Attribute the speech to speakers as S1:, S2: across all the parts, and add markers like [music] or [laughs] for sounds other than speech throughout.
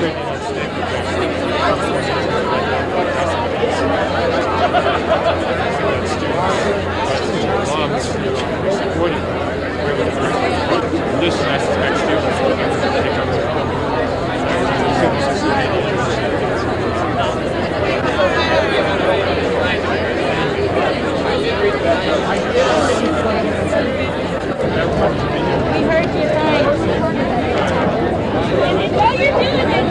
S1: This, I suspect, students will pick up
S2: We heard you guys. And while you're doing it,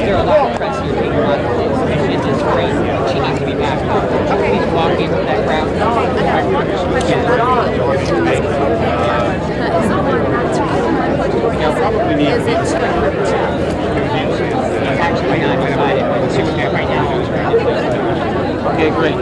S3: There are a lot of friends here who are on and it is great. She needs to be back. Please walk in with that crowd.
S1: probably need
S3: Actually, Excited. Let's see what they're right now.
S1: Okay, great.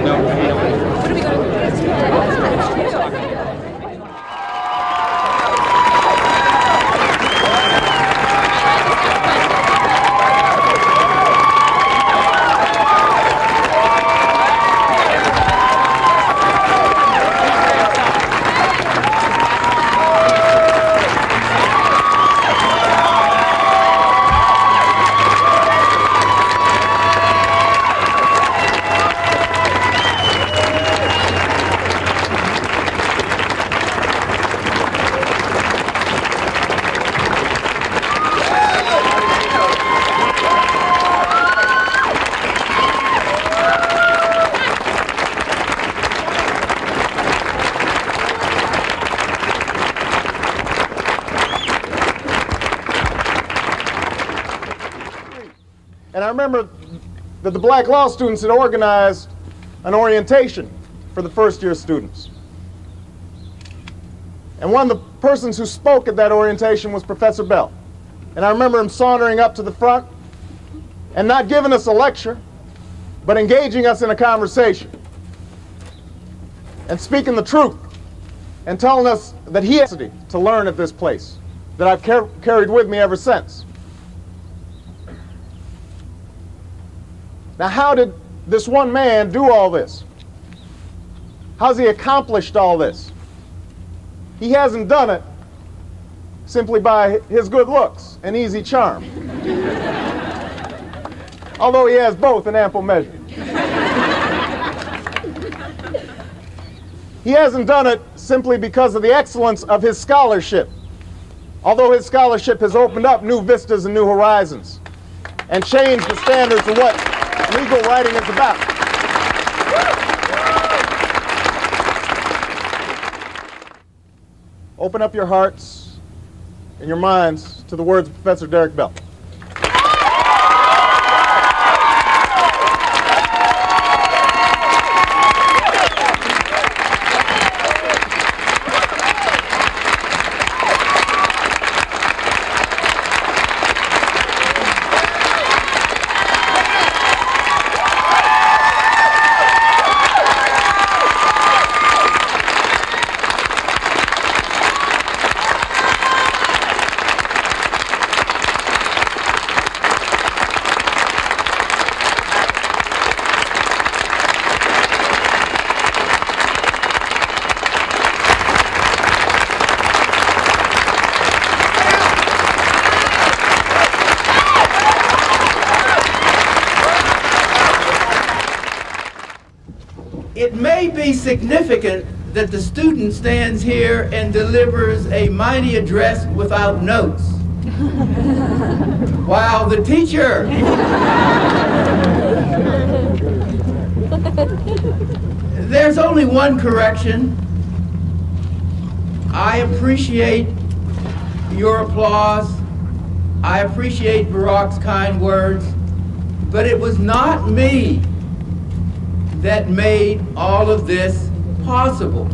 S4: I remember that the black law students had organized an orientation for the first year students. And one of the persons who spoke at that orientation was Professor Bell. And I remember him sauntering up to the front and not giving us a lecture, but engaging us in a conversation and speaking the truth and telling us that he has to learn at this place that I've car- carried with me ever since. Now, how did this one man do all this? How's he accomplished all this? He hasn't done it simply by his good looks and easy charm. [laughs] Although he has both in ample measure. He hasn't done it simply because of the excellence of his scholarship. Although his scholarship has opened up new vistas and new horizons and changed the standards of what legal writing is about. Open up your hearts and your minds to the words of Professor Derrick Bell.
S5: It may be significant that the student stands here and delivers a mighty address without notes. [laughs] While the teacher There's only one correction. I appreciate your applause. I appreciate Barack's kind words. But it was not me that made all of this possible.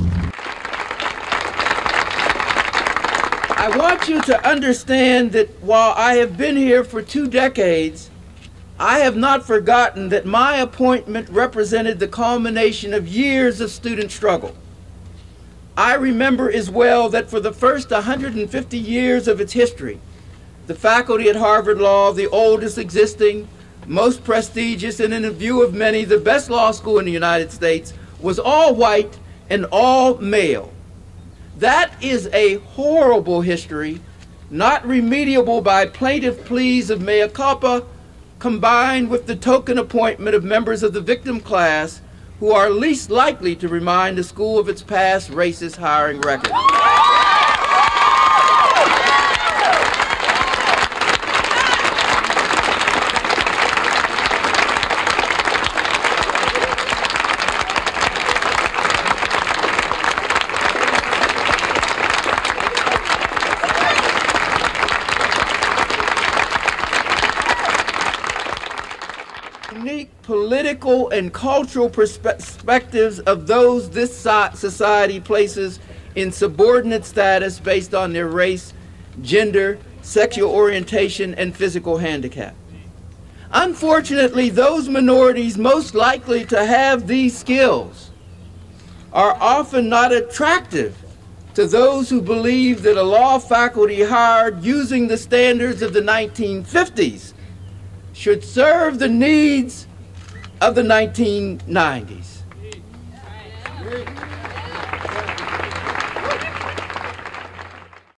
S5: I want you to understand that while I have been here for two decades, I have not forgotten that my appointment represented the culmination of years of student struggle. I remember as well that for the first 150 years of its history, the faculty at Harvard Law, the oldest existing, most prestigious, and in the view of many, the best law school in the United States, was all white and all male. That is a horrible history, not remediable by plaintiff pleas of mea culpa, combined with the token appointment of members of the victim class who are least likely to remind the school of its past racist hiring record. Political and cultural perspectives of those this society places in subordinate status based on their race, gender, sexual orientation, and physical handicap. Unfortunately, those minorities most likely to have these skills are often not attractive to those who believe that a law faculty hired using the standards of the 1950s should serve the needs of the 1990s.